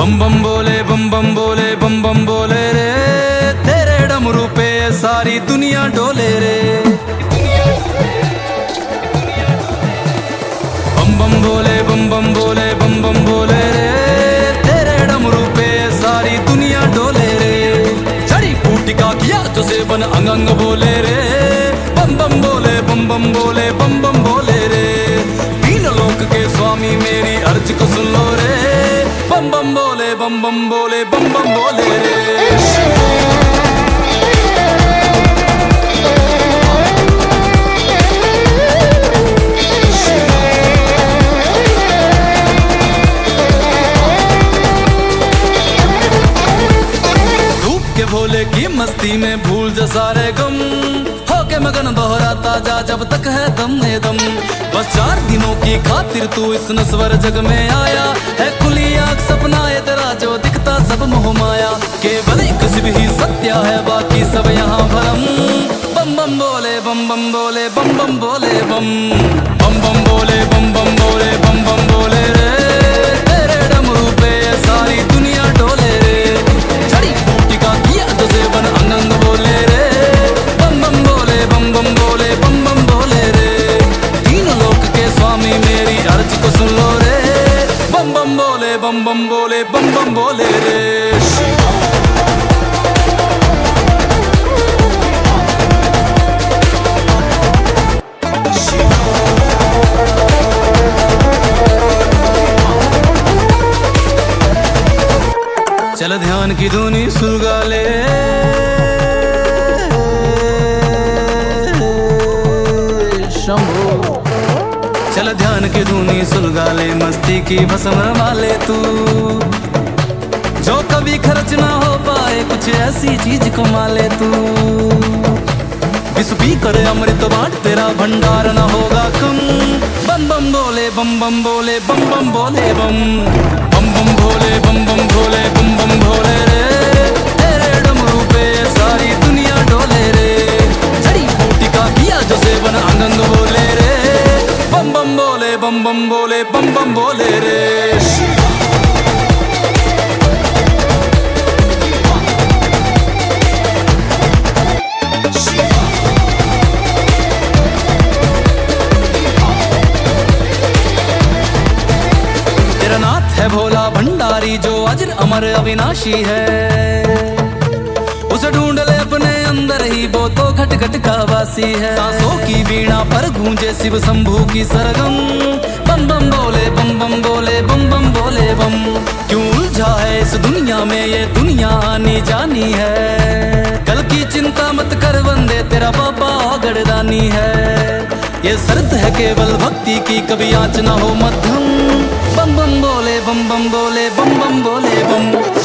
बम बम बोले, बम बम बोले, बम बम बोले रे। तेरे डमरू पे सारी दुनिया डोले रे। बम बम बोले, बम बम बोले, बम बम बोले रे। तेरे डमरू पे सारी दुनिया डोले रे। जड़ी बूटी का किया जो सेवन अंग अंग बोले रे। बम बम बोले, बम बम बोले, बम बम बोले रे। तीन लोक के स्वामी मेरी अर्ज़ को सुन बम बम बोले बम बम बोले बम बम बोले भोले की मस्ती में भूल जा सारे गम। होके मगन दोहराता जा, जब तक है दम ने दम। बस चार दिनों की खातिर तू इस नस्वर जग में आया। है खुली जो दिखता सब मोह माया। केवल एक शिव ही सत्य है, बाकी सब यहाँ भरम। बम बम बोले, बम बम बोले, बम बम बोले, बम। बम बम बोले, बम बम बोले, बम बम बोले रे। तेरे डमरू पे सारी दुनिया डोले रे। छड़ी बूटी का किया तो सेवन अंग बोले रे। बम बम बोले, बम बम बोले, बम बम बोले रे। तीन लोक के स्वामी मेरी अर्ज़ को सुन लो रे। बम बम बोले बम बम बोले बम बम बोले रे चल ध्यान की धुनी सुलगा ले। चल ध्यान की धुनी सुलगा ले, मस्ती की भस्म वाले तू। जो कभी खर्च ना हो पाए, कुछ ऐसी चीज़ कमा ले तू। विष पी कर अमृत बांट, तेरा भंडार ना होगा कम। बम बम बोले, बम बम बोले, बम बम बोले, बम। बम बम भोले बम बम भोले बम बम भोले बम बम बोले, बम बम बोले रे। है भोला भंडारी, जो अजर अमर अविनाशी है। उसे ढूंढ ले अपने अंदर ही, वो तो घट का वासी है। सांसों की पर गूंजे शिव शंभू की सरगम। बम बम, बोले, बम बम, बोले, बम बम, बोले, बम। क्यों उलझा है इस दुनिया में? ये दुनिया आनी जानी है। कल की चिंता मत कर बंदे तेरा बाबा गड़दानी है। ये शर्त है केवल भक्ति की, कभी आँच ना हो मध्यम। बम बम, बोले, बम बम, बोले, बम बम, बोले, बम।